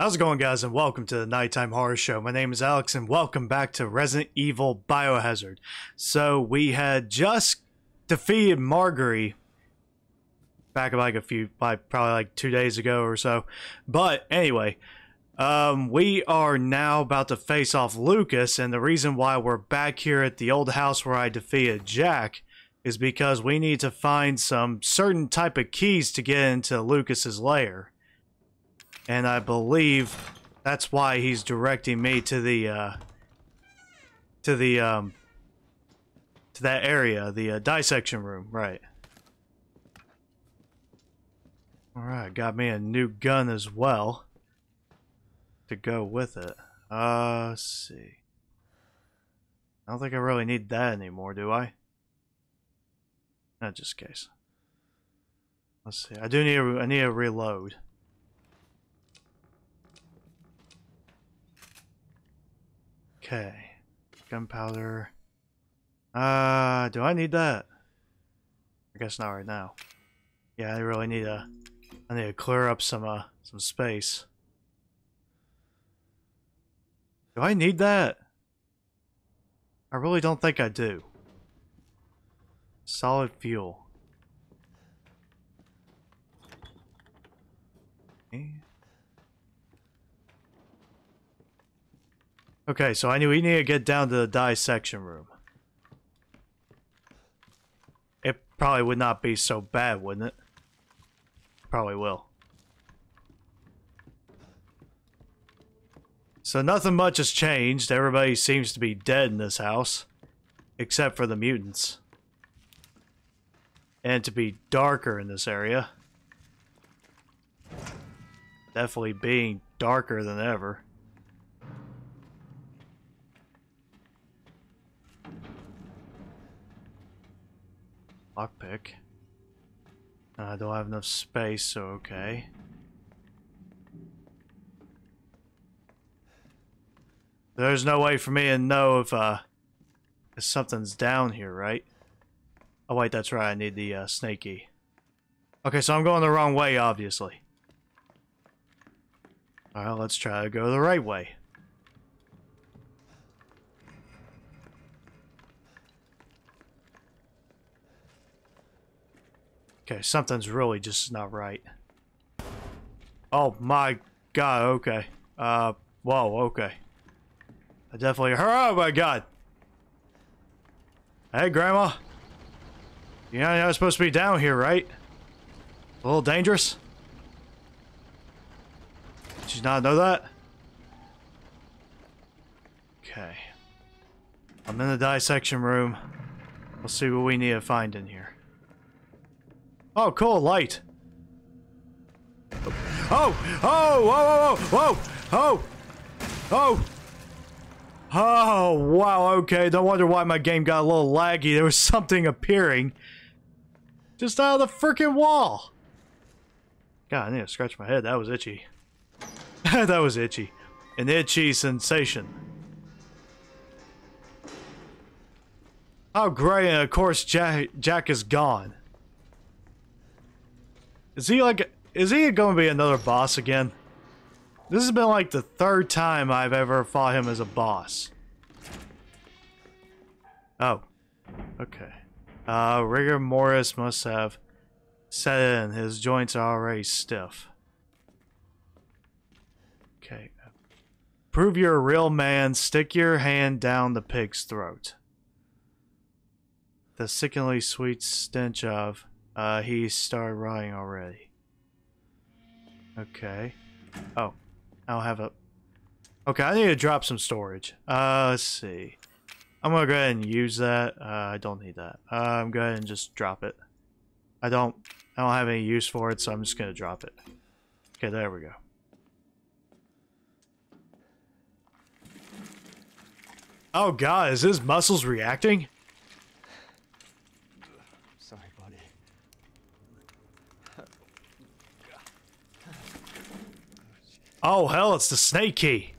How's it going, guys, and welcome to the Nighttime Horror Show. My name is Alex, and welcome back to Resident Evil Biohazard. So, we had just defeated Marguerite back like a few, like probably like two days ago or so. But anyway, um, we are now about to face off Lucas, and the reason why we're back here at the old house where I defeated Jack is because we need to find some certain type of keys to get into Lucas's lair. And I believe that's why he's directing me to the, uh, to the, um, to that area, the uh, dissection room, right. Alright, got me a new gun as well to go with it. Uh, let's see. I don't think I really need that anymore, do I? Not just case. Let's see. I do need a, I need a reload. Okay. Gunpowder. Uh, do I need that? I guess not right now. Yeah, I really need a I need to clear up some uh some space. Do I need that? I really don't think I do. Solid fuel. Okay, so I knew we need to get down to the dissection room. It probably would not be so bad, wouldn't it? Probably will. So nothing much has changed. Everybody seems to be dead in this house. Except for the mutants. And to be darker in this area. Definitely being darker than ever. Lockpick. I don't have enough space, so okay. There's no way for me to know if, uh, if something's down here, right? Oh wait, that's right, I need the, uh, snake key. Okay, so I'm going the wrong way, obviously. Alright, let's try to go the right way. Okay, something's really just not right. Oh my god, okay. Uh, whoa, okay. I definitely Oh my god! Hey, Grandma! You know, you're not supposed to be down here, right? A little dangerous? Did you not know that? Okay. I'm in the dissection room. Let's see what we need to find in here. Oh, cool, light. Oh, oh, whoa, whoa, whoa, whoa, oh, oh, oh, wow, okay, no wonder why my game got a little laggy. There was something appearing just out of the freaking wall. God, I need to scratch my head. That was itchy. that was itchy. An itchy sensation. Oh, great, and of course Jack, Jack is gone. Is he like, is he to be another boss again? This has been like the third time I've ever fought him as a boss. Oh. Okay. Uh, rigor mortis must have set in. His joints are already stiff. Okay. Prove you're a real man. Stick your hand down the pig's throat. The sickeningly sweet stench of uh, he started writing already. Okay. Oh, I don't have a... Okay, I need to drop some storage. Uh, let's see. I'm gonna go ahead and use that. Uh, I don't need that. Uh, I'm going and just drop it. I don't, I don't have any use for it, so I'm just gonna drop it. Okay, there we go. Oh god, is his muscles reacting? Oh, hell, it's the snake key.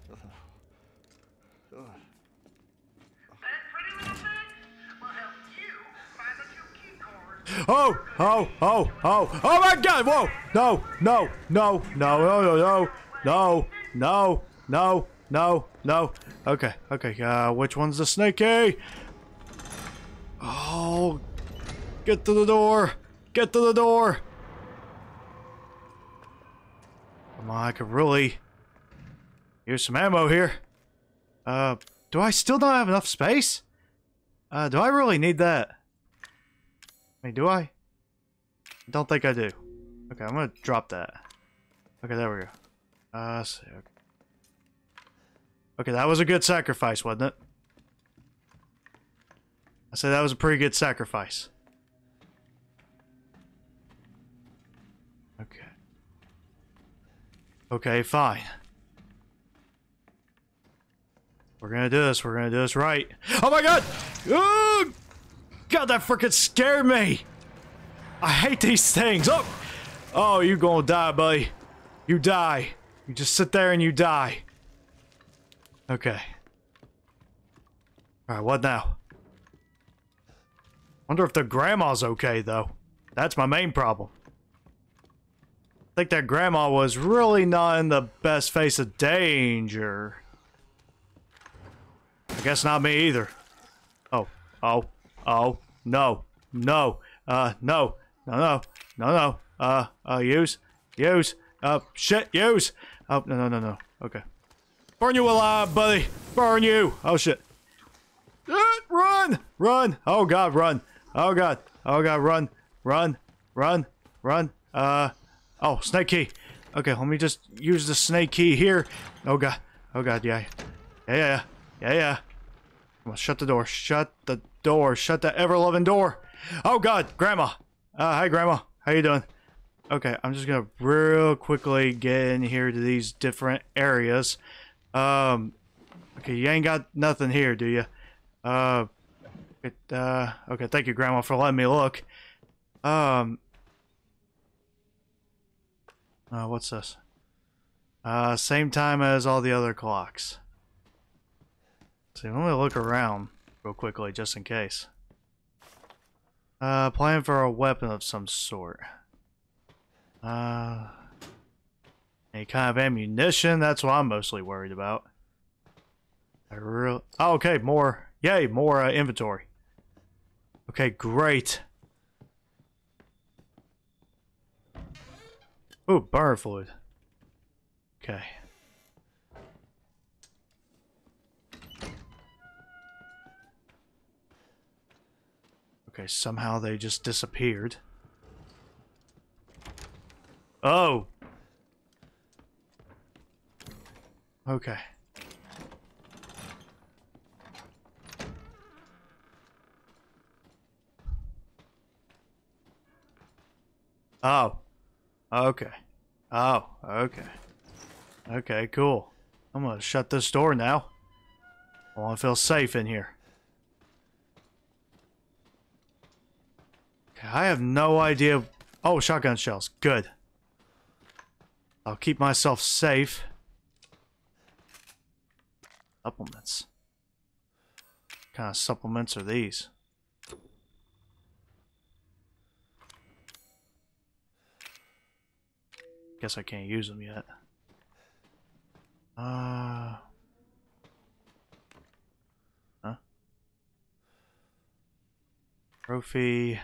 Oh, oh, oh, oh, oh my god, whoa! No, no, no, no, no, no, no, no, no, no, no, no. Okay, okay. Uh, which one's the snake key? Oh, get to the door. Get to the door. Come on, I could really use some ammo here. Uh, do I still not have enough space? Uh, do I really need that? I mean, do I? I don't think I do. Okay, I'm gonna drop that. Okay, there we go. Uh, see. Okay. okay, that was a good sacrifice, wasn't it? I said that was a pretty good sacrifice. Okay, fine. We're gonna do this. We're gonna do this right. Oh my god! Ooh! God, that freaking scared me! I hate these things. Oh! Oh, you gonna die, buddy. You die. You just sit there and you die. Okay. Alright, what now? Wonder if the grandma's okay, though. That's my main problem. I think that grandma was really not in the best face of danger. I guess not me either. Oh, oh, oh, no, no, uh, no, no, no, no, no, uh, uh, use, use, uh, shit, use. Oh, no, no, no, no, okay. Burn you alive, buddy, burn you. Oh, shit. Run, run, oh, God, run, oh, God, oh, God, run, run, run, run, uh, oh, snake key. Okay, let me just use the snake key here. Oh, God, oh, God, yeah, yeah, yeah. Yeah, yeah. Come on, shut the door. Shut the door. Shut the ever-loving door. Oh, God. Grandma. Uh, hi, Grandma. How you doing? Okay, I'm just gonna real quickly get in here to these different areas. Um, okay, you ain't got nothing here, do you? Uh, it, uh, okay, thank you, Grandma, for letting me look. Um, uh, what's this? Uh, same time as all the other clocks. See, let me look around real quickly, just in case. Uh, plan for a weapon of some sort. Uh, any kind of ammunition? That's what I'm mostly worried about. I real. Oh, okay, more. Yay, more uh, inventory. Okay, great. Ooh, burn fluid. Okay. Okay, somehow they just disappeared. Oh! Okay. Oh. Okay. Oh, okay. Okay, cool. I'm gonna shut this door now. I want to feel safe in here. I have no idea. Oh, shotgun shells. Good. I'll keep myself safe. Supplements. What kind of supplements are these? Guess I can't use them yet. Uh... Huh? Trophy...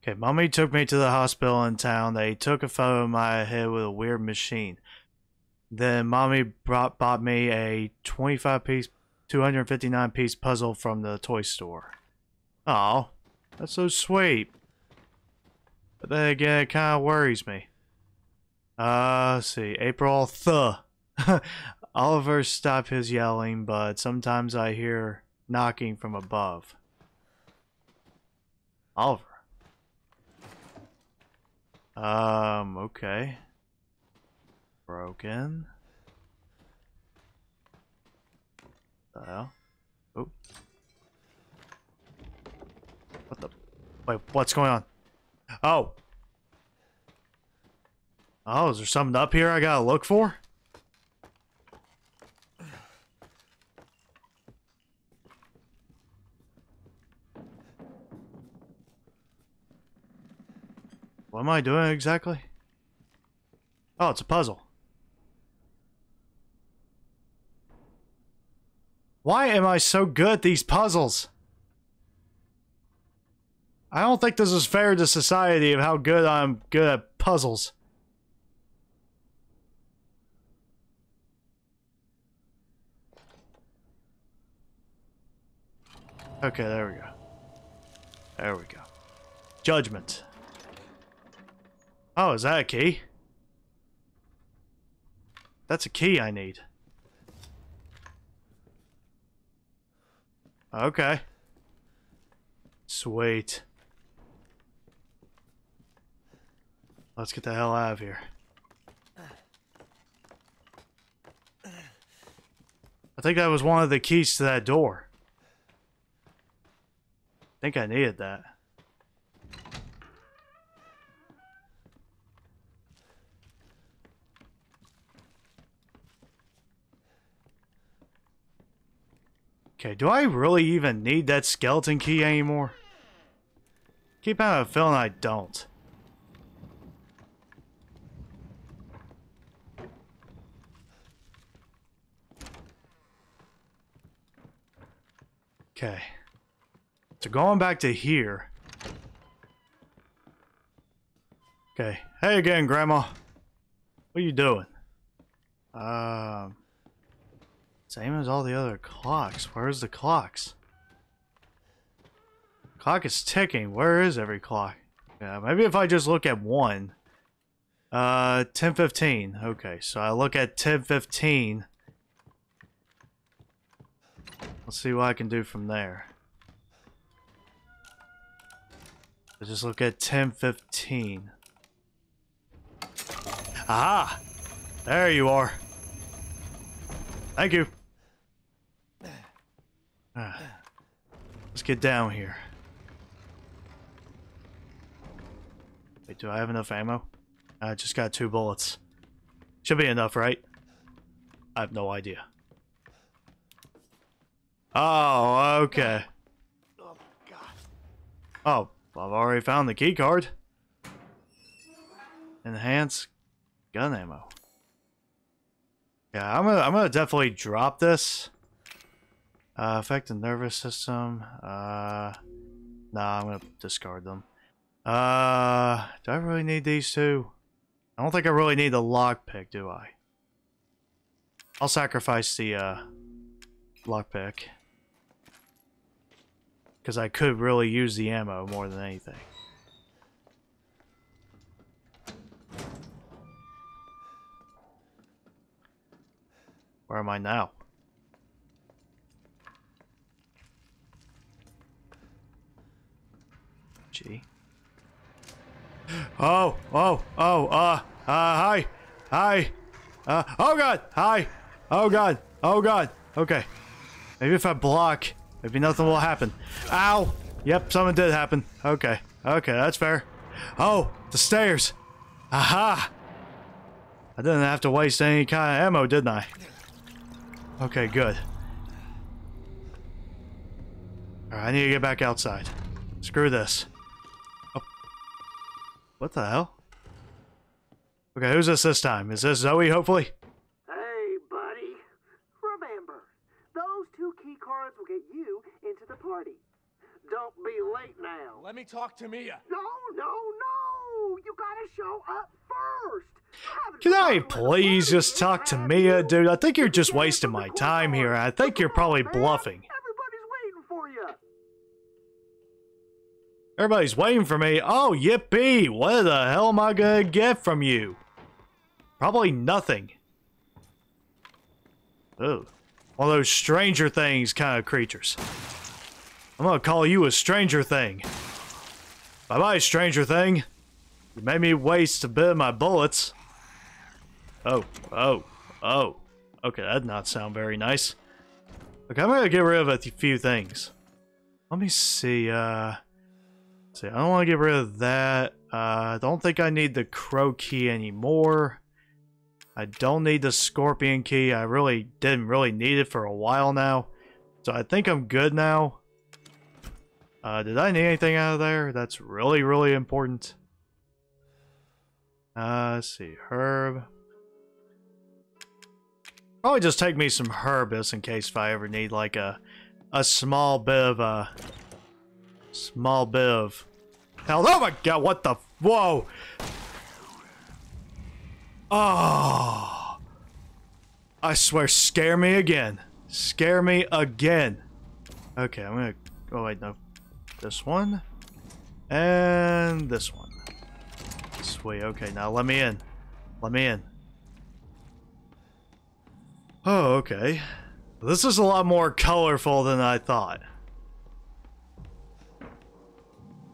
Okay, mommy took me to the hospital in town. They took a photo of my head with a weird machine. Then mommy brought bought me a 25 piece, 259 piece puzzle from the toy store. Oh, that's so sweet. But then again, it kind of worries me. Uh, see, April th. Oliver stopped his yelling, but sometimes I hear knocking from above. Oliver. Um, okay broken. The hell? Oh. What the? Wait, what's going on? Oh! Oh, is there something up here I gotta look for? What am I doing exactly? Oh, it's a puzzle. Why am I so good at these puzzles? I don't think this is fair to society of how good I'm good at puzzles. Okay, there we go. There we go. Judgment. Oh, is that a key? That's a key I need. Okay. Sweet. Let's get the hell out of here. I think that was one of the keys to that door. I think I needed that. Okay, do I really even need that skeleton key anymore? Keep having a feeling I don't. Okay. So going back to here. Okay. Hey again, Grandma. What are you doing? Um... Same as all the other clocks. Where's the clocks? Clock is ticking. Where is every clock? Yeah, maybe if I just look at one. Uh, 1015. Okay, so I look at 1015. Let's see what I can do from there. I just look at 1015. Aha! There you are. Thank you. Ah. Let's get down here. Wait, do I have enough ammo? I just got two bullets. Should be enough, right? I have no idea. Oh, okay. Oh, God. Oh, I've already found the key card. Enhance gun ammo. Yeah, I'm gonna I'm gonna definitely drop this. Uh, affect the nervous system. Uh, nah, I'm gonna discard them. Uh, do I really need these two? I don't think I really need the lockpick, do I? I'll sacrifice the uh, lockpick. Because I could really use the ammo more than anything. Where am I now? Gee. Oh, oh, oh, uh, uh, hi, hi, uh, oh god, hi, oh god, oh god, okay. Maybe if I block, maybe nothing will happen. Ow! Yep, something did happen. Okay, okay, that's fair. Oh, the stairs. Aha! I didn't have to waste any kind of ammo, didn't I? Okay, good. Alright, I need to get back outside. Screw this. What the hell? Okay, who's this this time? Is this Zoe, hopefully? Hey, buddy. Remember, those two key cards will get you into the party. Don't be late now. Let me talk to Mia. No, no, no! You gotta show up first! Can I please just talk to Mia, dude? I think you're just wasting my time here. I think you're probably bluffing. Everybody's waiting for you. Everybody's waiting for me. Oh, yippee! What the hell am I gonna get from you? Probably nothing. Oh. One of those Stranger Things kind of creatures. I'm gonna call you a Stranger Thing. Bye-bye, Stranger Thing. You made me waste a bit of my bullets. Oh, oh, oh. Okay, that did not sound very nice. Okay, I'm gonna get rid of a few things. Let me see, uh... See, I don't want to get rid of that. Uh, I don't think I need the crow key anymore. I don't need the scorpion key. I really didn't really need it for a while now. So I think I'm good now. Uh, did I need anything out of there? That's really, really important. Uh, let's see, herb. Probably just take me some herb just in case if I ever need like a a small bit of a small bit of hell. Oh my god! What the? Whoa! Oh! I swear, scare me again. Scare me again. Okay, I'm gonna. Oh wait, no. This one and this one. Sweet. Okay, now let me in. Let me in. Oh, okay. This is a lot more colorful than I thought.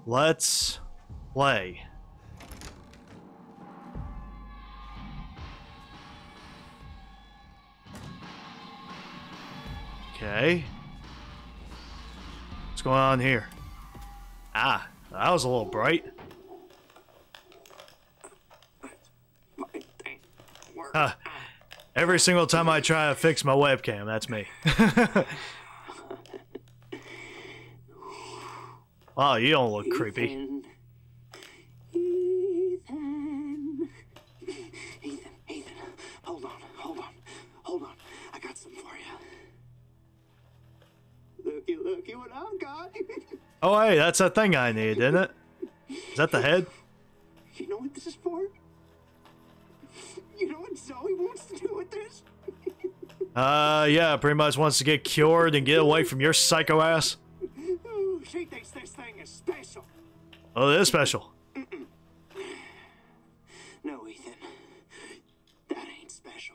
Let's play. Okay. What's going on here? Ah, that was a little bright. Every single time I try to fix my webcam, that's me. wow, you don't look creepy. Ethan. Ethan. Ethan, Ethan. Hold on, hold on, hold on. I got some for you. Looky, looky what I've got. Oh, hey, that's that thing I need, isn't it? Is that the head? you know what this is for? You know what Zoe wants to do with this? Uh, yeah, pretty much wants to get cured and get away from your psycho ass. Oh, it is special. No, Ethan. That ain't special.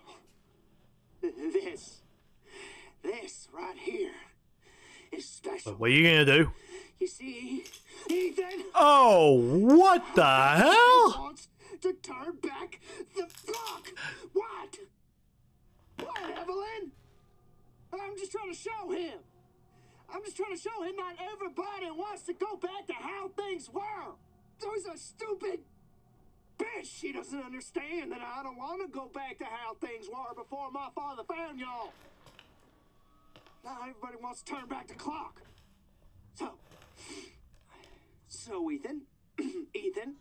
This. This right here is special. What are you gonna do? You see, Ethan Oh, what the hell? wants to turn back the clock. What? What, Evelyn? I'm just trying to show him. I'm just trying to show him not everybody wants to go back to how things were. Those are stupid bitch. She doesn't understand that I don't want to go back to how things were before my father found y'all. Now everybody wants to turn back the clock. So, so Ethan, Ethan,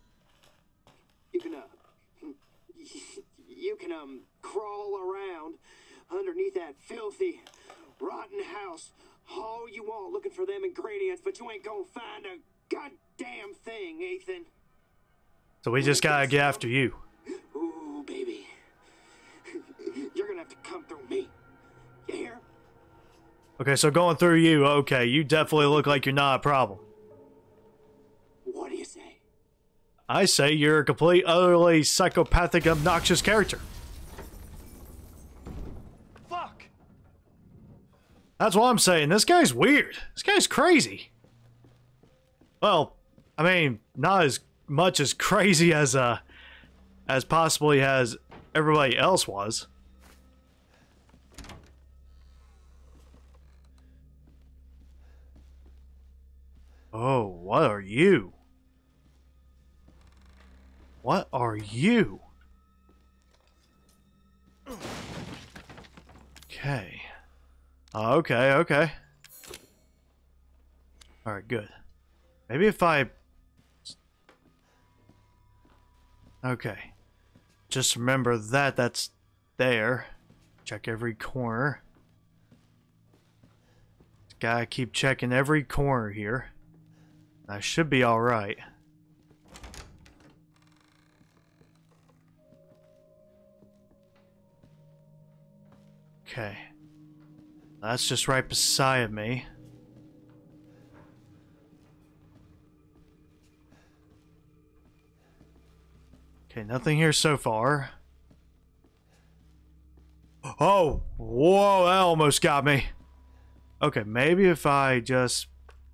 you can uh, you can um crawl around underneath that filthy, rotten house Oh, all you want looking for them ingredients, but you ain't gonna find a goddamn thing, Ethan. So we just gotta get after you. Ooh, baby. You're gonna have to come through me. You hear? Okay, so going through you, okay, you definitely look like you're not a problem. What do you say? I say you're a complete, utterly psychopathic, obnoxious character. Fuck! That's what I'm saying. This guy's weird. This guy's crazy. Well, I mean, not as much as crazy as uh as possibly as everybody else was. Oh, what are you? What are you? Okay. Okay, okay. Alright, good. Maybe if I... Okay. Just remember that that's there. Check every corner. Gotta keep checking every corner here. I should be alright. Okay. That's just right beside me. Okay, nothing here so far. Oh, whoa, that almost got me. Okay, maybe if I just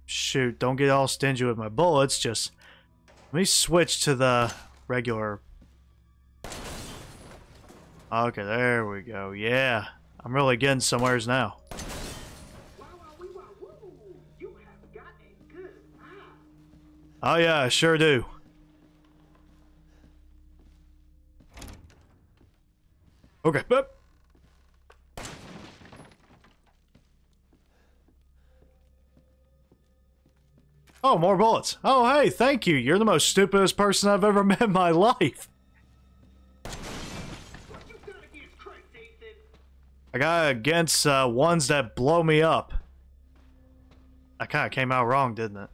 shoot, don't get all stingy with my bullets, just let me switch to the regular. Okay, there we go. Yeah, I'm really getting somewheres now. Wow, wow, wee, wow, woo! You have got a good eye. Oh yeah, I sure do. Okay, boop. Oh, more bullets. Oh, hey, thank you. You're the most stupidest person I've ever met in my life. I got against uh, ones that blow me up. That kind of came out wrong, didn't it?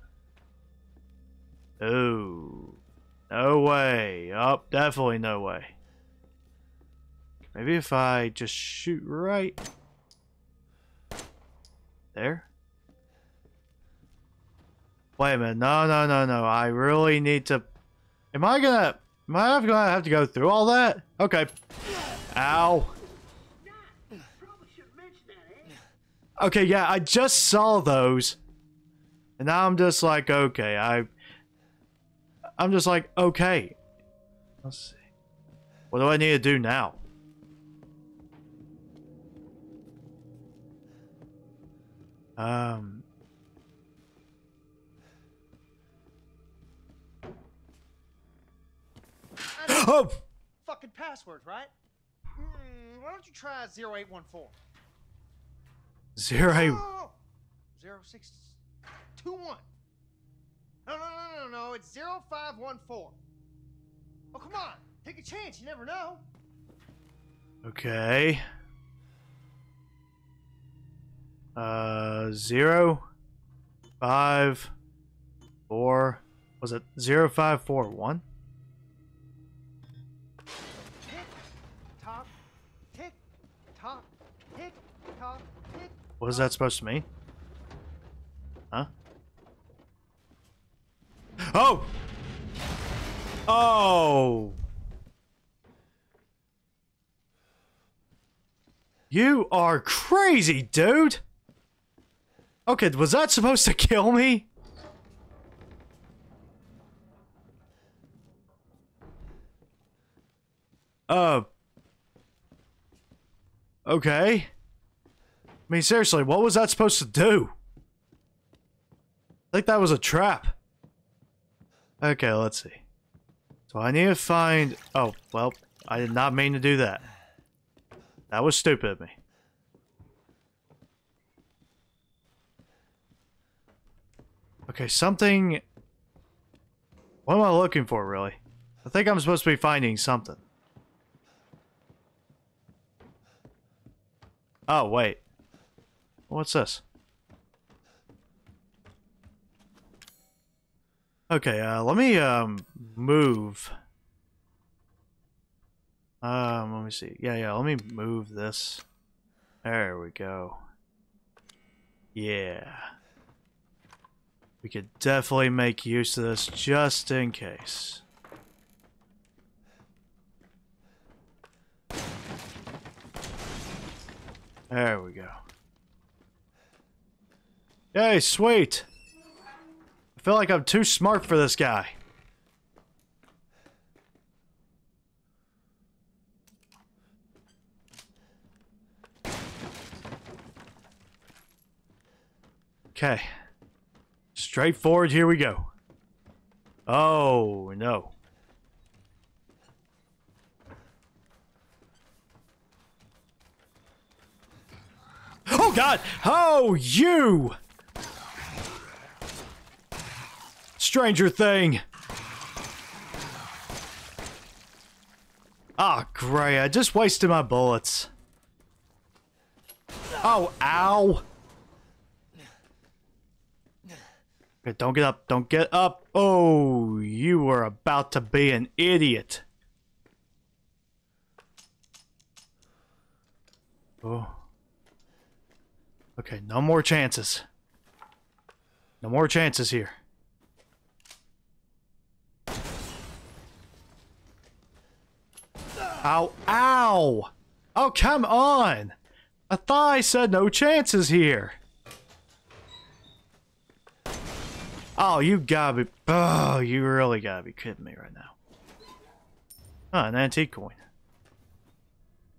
Oh. No way. Up, oh, definitely no way. Maybe if I just shoot right there? Wait a minute. No, no, no, no. I really need to... Am I gonna... Am I gonna have to go through all that? Okay. Ow. Okay, yeah, I just saw those. And now I'm just like, okay, I... I'm just like, okay. Let's see. What do I need to do now? Um... oh! Fucking password, right? Hmm, why don't you try 0814? Zero. Zero six two one. No, no, no, no, no. It's zero five one four. Oh, come on. Take a chance. You never know. Okay. Uh, zero, five, four. Was it zero five four one? What is that supposed to mean? Huh? Oh! Oh! You are crazy, dude! Okay, was that supposed to kill me? Uh... Okay. I mean, seriously, what was that supposed to do? I think that was a trap. Okay, let's see. So I need to find... Oh, well, I did not mean to do that. That was stupid of me. Okay, something... What am I looking for, really? I think I'm supposed to be finding something. Oh, wait. What's this? Okay, uh, let me, um, move. Um, let me see. Yeah, yeah, let me move this. There we go. Yeah. We could definitely make use of this just in case. There we go. Yay, sweet. I feel like I'm too smart for this guy. Okay. Straightforward, here we go. Oh, no. Oh, God! Oh, you! Stranger Thing! Ah, oh, great. I just wasted my bullets. Oh, ow! Okay, don't get up. Don't get up. Oh, you were about to be an idiot. Oh. Okay, no more chances. No more chances here. Ow, ow! Oh, come on! I thought I said no chances here. Oh, you gotta be... Oh, you really gotta be kidding me right now. Oh, an antique coin.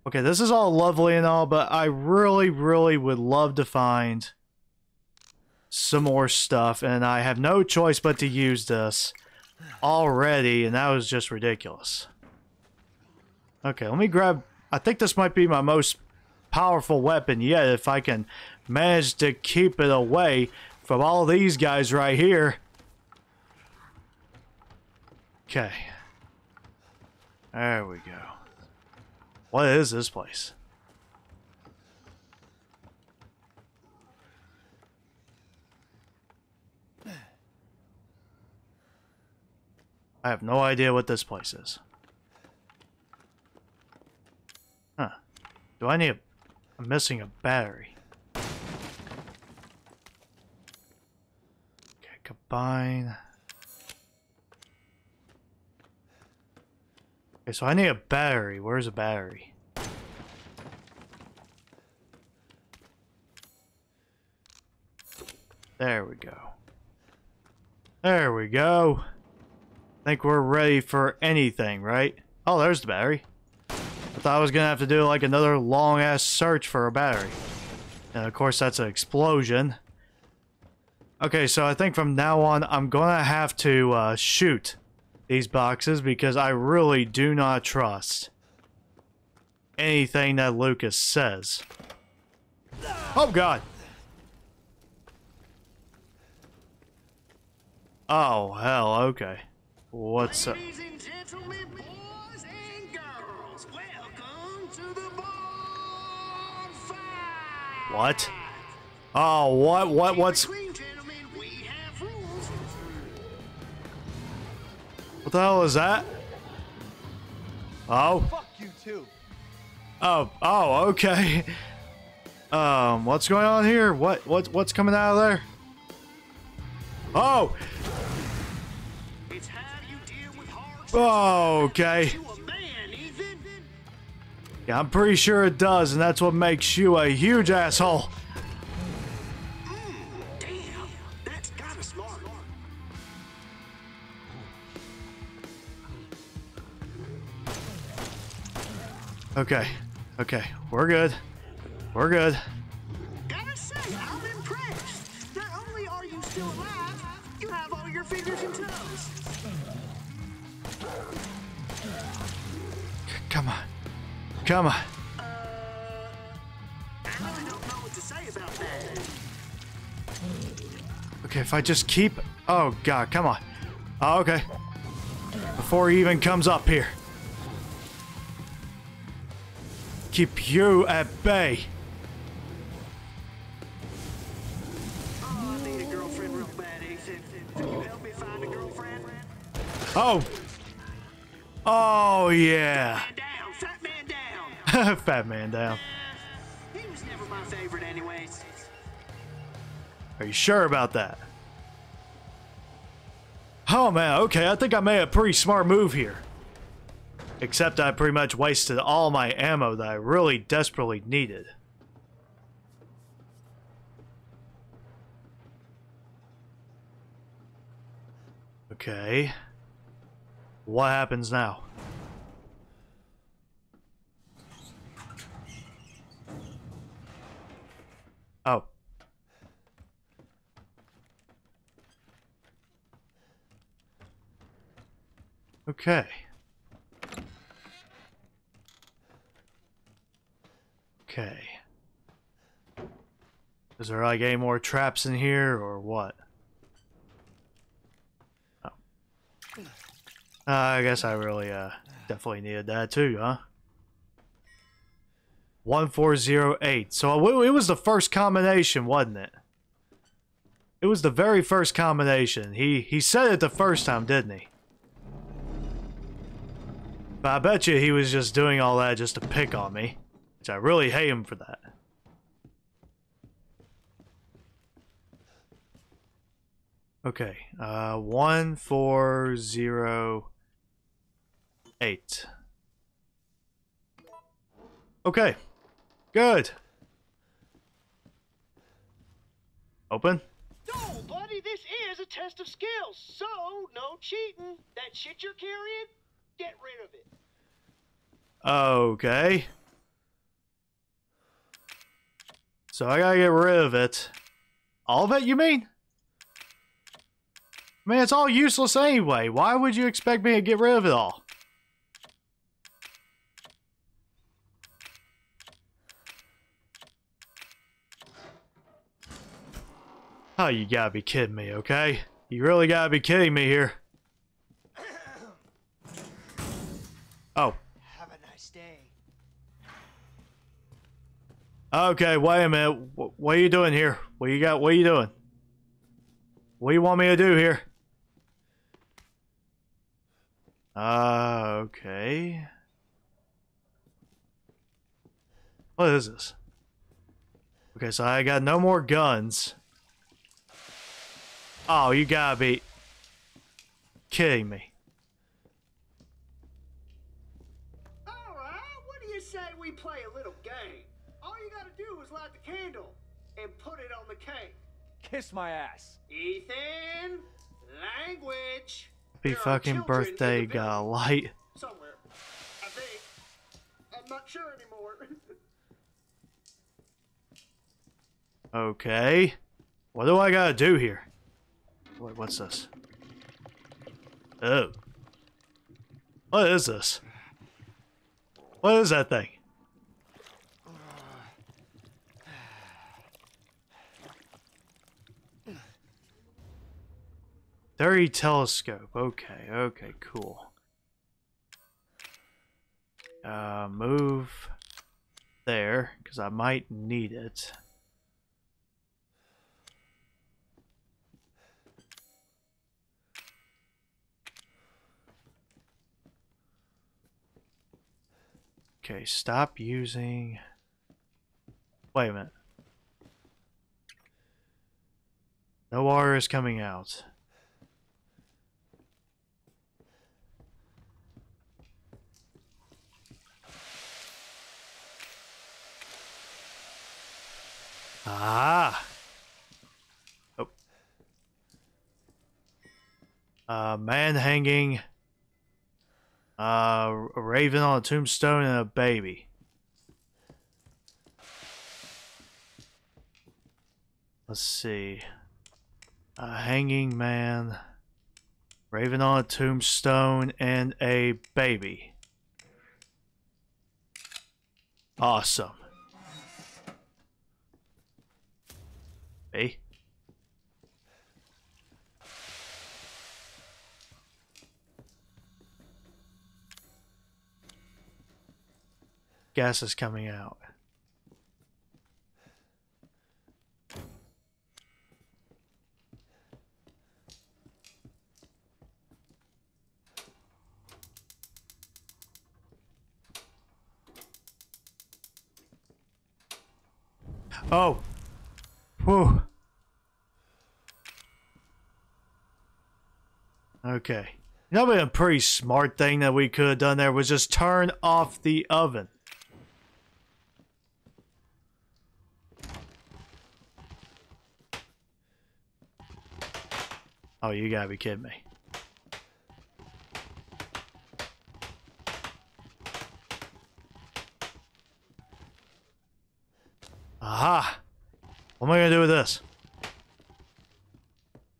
Okay, this is all lovely and all, but I really, really would love to find some more stuff, and I have no choice but to use this already, and that was just ridiculous. Okay, let me grab... I think this might be my most powerful weapon yet if I can manage to keep it away from all these guys right here. Okay. There we go. What is this place? I have no idea what this place is. Do I need a... I'm missing a battery. Okay, combine... Okay, so I need a battery. Where's a battery? There we go. There we go. I think we're ready for anything, right? Oh, there's the battery. I thought I was gonna have to do like another long ass search for a battery. And of course that's an explosion. Okay, so I think from now on I'm gonna have to uh, shoot these boxes because I really do not trust anything that Lucas says. Oh god! Oh, hell, okay. What's up? What? Oh, what, what, what's... Between gentlemen, we have rules. What the hell is that? Oh, Fuck you too. oh, oh, okay. Um, what's going on here? What, what, what's coming out of there? Oh, It's how you deal with oh, okay. Yeah, I'm pretty sure it does, and that's what makes you a huge asshole. Okay, okay, we're good. We're good. About that. Okay, if I just keep... Oh, God, come on. Oh, okay. Before he even comes up here. Keep you at bay. Oh! Oh, yeah. Fat man down. He was never my favorite, anyways. Are you sure about that? Oh man, okay, I think I made a pretty smart move here. Except I pretty much wasted all my ammo that I really desperately needed. Okay. What happens now? Oh. Okay. Okay. Is there like any more traps in here or what? Oh. Uh, I guess I really uh definitely needed that too, huh? 1408. So it it was the first combination, wasn't it? It was the very first combination. He he said it the first time, didn't he? But I bet you he was just doing all that just to pick on me. Which I really hate him for that. Okay, uh, one, four, zero, eight. Okay, good. Open? No, buddy, this is a test of skills, so no cheating. That shit you're carrying, get rid of it. Okay. So I gotta get rid of it. All of it, you mean? I mean, it's all useless anyway. Why would you expect me to get rid of it all? Oh, you gotta be kidding me, okay? You really gotta be kidding me here. Oh, Have a nice day. Okay, wait a minute. What are you doing here? What you got? What are you doing? What do you want me to do here? Uh, okay. What is this? Okay, so I got no more guns. Oh, you gotta be kidding me. Alright, what do you say we play a little game? All you gotta do is light the candle and put it on the cake. Kiss my ass. Ethan, language. Happy There fucking children in the birthday, got a light. Somewhere. I think. I'm not sure anymore. Okay. What do I gotta do here? Wait, what's this? Oh. What is this? What is that thing? Dirty telescope. Okay, okay, cool. Uh, move there, because I might need it. Okay, stop using. Wait a minute. No water is coming out. Ah. Oh. Uh, man hanging. Uh, a raven on a tombstone and a baby. Let's see. A hanging man, raven on a tombstone, and a baby. Awesome. Hey. Gas is coming out. Oh. Whew. Okay. Know, a pretty smart thing that we could have done there was just turn off the oven. Oh, you gotta be kidding me. Aha! What am I gonna do with this?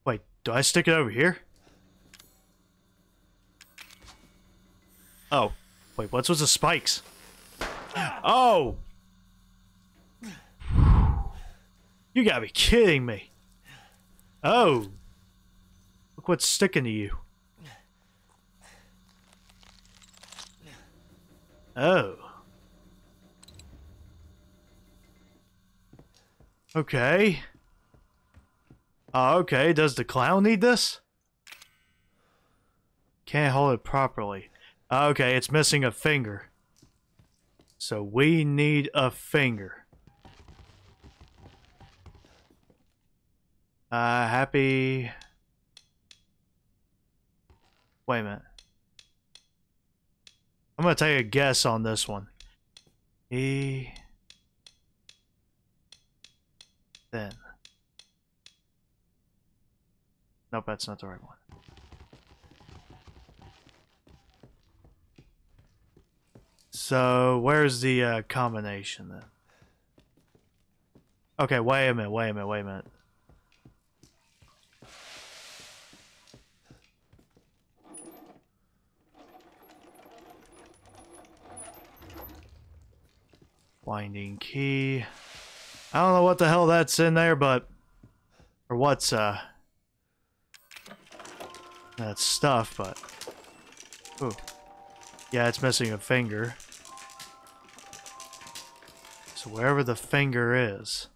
Wait, do I stick it over here? Oh. Wait, what's with the spikes? Oh! You gotta be kidding me. Oh. What's sticking to you. Oh. Okay. Oh, okay. Does the clown need this? Can't hold it properly. Okay, it's missing a finger. So we need a finger. Uh, happy... Wait a minute. I'm gonna take a guess on this one. E... Then. Nope, that's not the right one. So, where's the uh, combination then? Okay, wait a minute, wait a minute, wait a minute. Winding key. I don't know what the hell that's in there, but... Or what's, uh... That stuff, but... Ooh. Yeah, it's missing a finger. So wherever the finger is...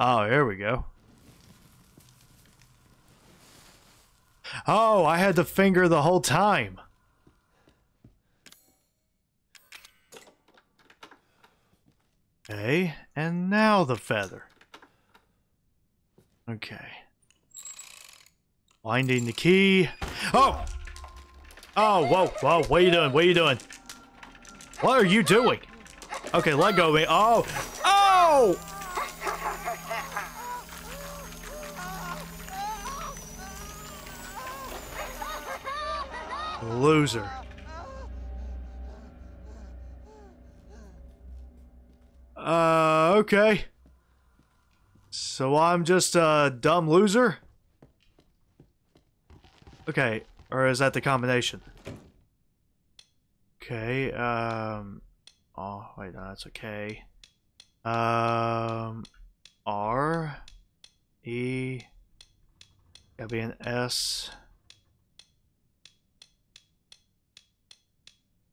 Oh, here we go. Oh, I had the finger the whole time. Okay, and now the feather. Okay. Winding the key. Oh! Oh, whoa, whoa, what are you doing? What are you doing? What are you doing? Okay, let go of me. Oh! Oh! Loser. Uh, okay. So I'm just a dumb loser? Okay, or is that the combination? Okay, um... Oh, wait, no, that's okay. Um... R... E... Gotta be an S...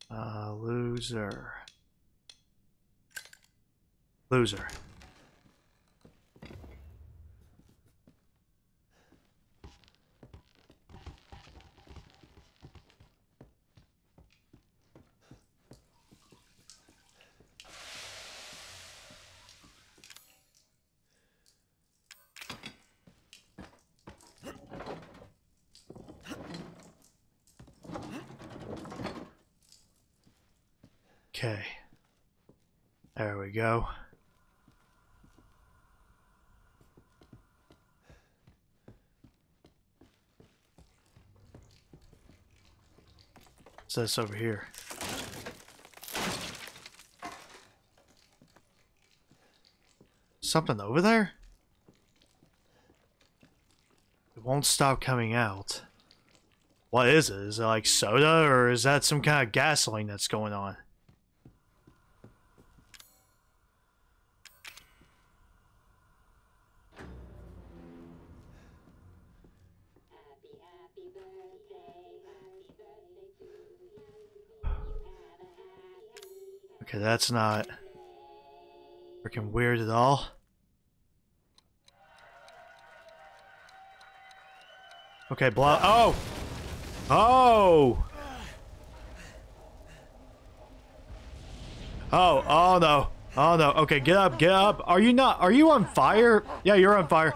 Uh, loser. Loser. Okay. There we go. What's this over here? Something over there? It won't stop coming out. What is it? Is it like soda or is that some kind of gasoline that's going on? That's not freaking weird at all. Okay, blow. Oh! Oh! Oh, oh no. Oh no. Okay, get up, get up. Are you not? Are you on fire? Yeah, you're on fire.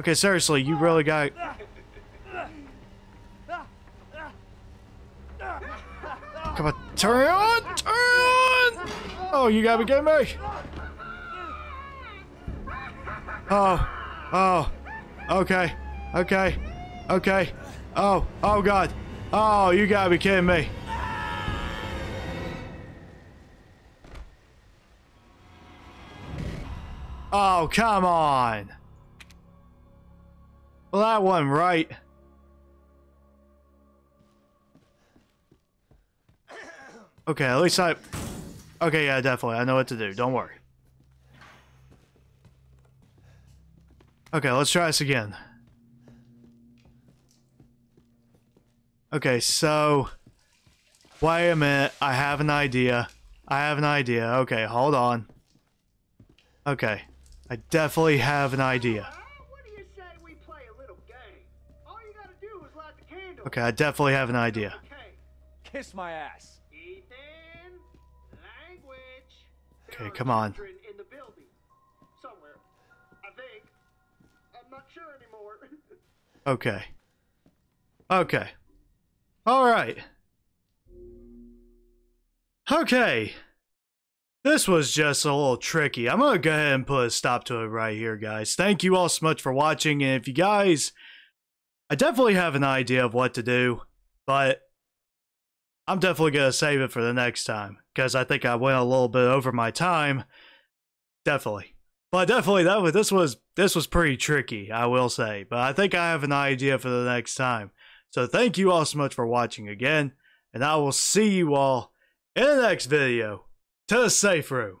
Okay, seriously, you really got. Come on, turn on, turn on! Oh, you gotta be kidding me! Oh, oh, okay, okay, okay. Oh, oh God. Oh, you gotta be kidding me. Oh, come on. Well, that wasn't right. Okay, at least I... Okay, yeah, definitely. I know what to do. Don't worry. Okay, let's try this again. Okay, so... Wait a minute. I have an idea. I have an idea. Okay, hold on. Okay. I definitely have an idea. What do you say we play a little game? All you gotta do is light the candle. Okay, I definitely have an idea. Okay. Kiss my ass. Okay, come on. In the building, somewhere. I think. I'm not sure anymore. Okay. Okay. Alright. Okay. This was just a little tricky. I'm gonna go ahead and put a stop to it right here, guys. Thank you all so much for watching, and if you guys... I definitely have an idea of what to do, but I'm definitely gonna save it for the next time, because I think I went a little bit over my time. Definitely. But definitely that was this was this was pretty tricky, I will say. But I think I have an idea for the next time. So thank you all so much for watching again, and I will see you all in the next video to the safe room.